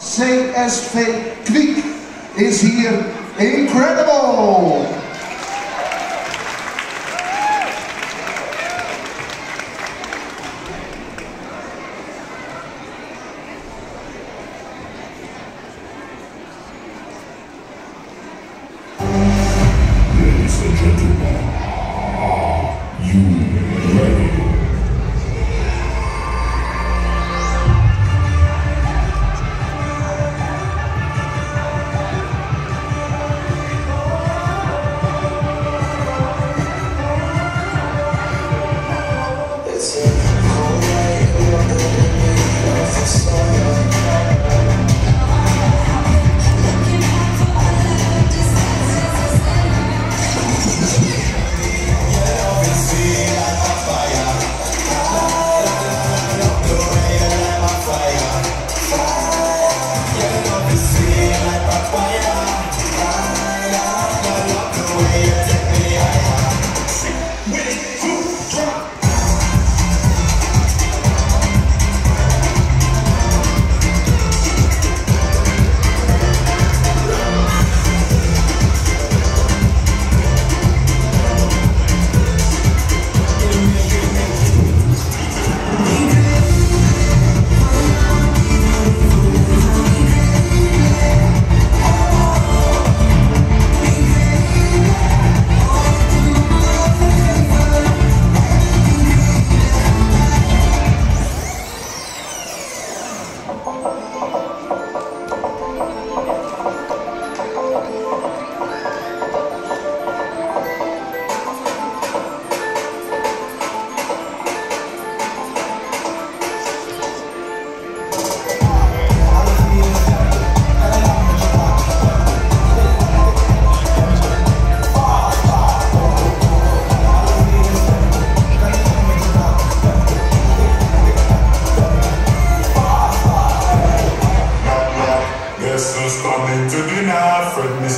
CSV Kwiek is hier incredible. Guess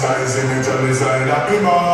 in the jolly side.